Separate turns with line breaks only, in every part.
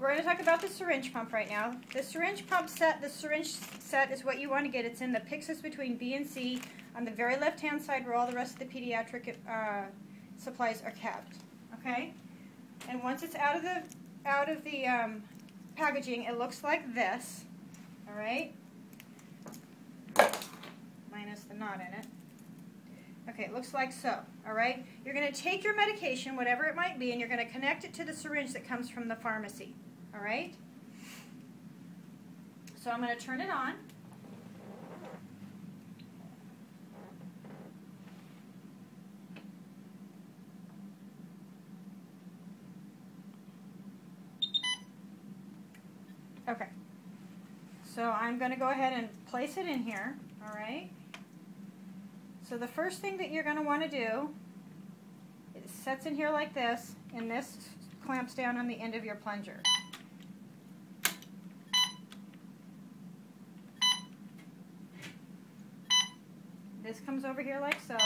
we're going to talk about the syringe pump right now. The syringe pump set, the syringe set is what you want to get. It's in the Pyxis between B and C on the very left-hand side where all the rest of the pediatric uh, supplies are kept. Okay? And once it's out of the out of the um, packaging, it looks like this. All right? Minus the knot in it. Okay, it looks like so, all right? You're going to take your medication, whatever it might be, and you're going to connect it to the syringe that comes from the pharmacy, all right? So I'm going to turn it on. Okay. So I'm going to go ahead and place it in here, all right? So the first thing that you're going to want to do, it sets in here like this, and this clamps down on the end of your plunger. This comes over here like so.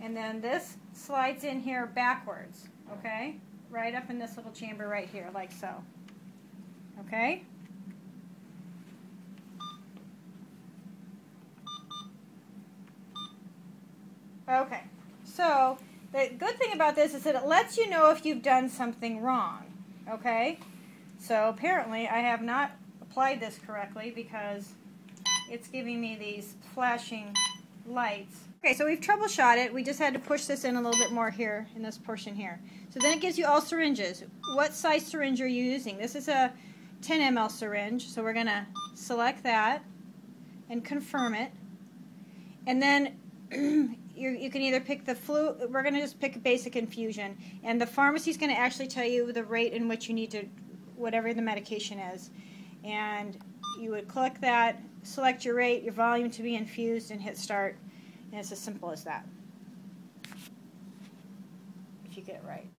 And then this slides in here backwards, okay? Right up in this little chamber right here, like so. Okay? Okay, so the good thing about this is that it lets you know if you've done something wrong, okay? So apparently I have not applied this correctly because it's giving me these flashing lights. Okay, so we've troubleshot it. We just had to push this in a little bit more here in this portion here. So then it gives you all syringes. What size syringe are you using? This is a 10 ml syringe, so we're going to select that and confirm it. And then you you can either pick the flu, we're going to just pick a basic infusion, and the pharmacy is going to actually tell you the rate in which you need to, whatever the medication is. And you would click that, select your rate, your volume to be infused, and hit start. And it's as simple as that. If you get it right.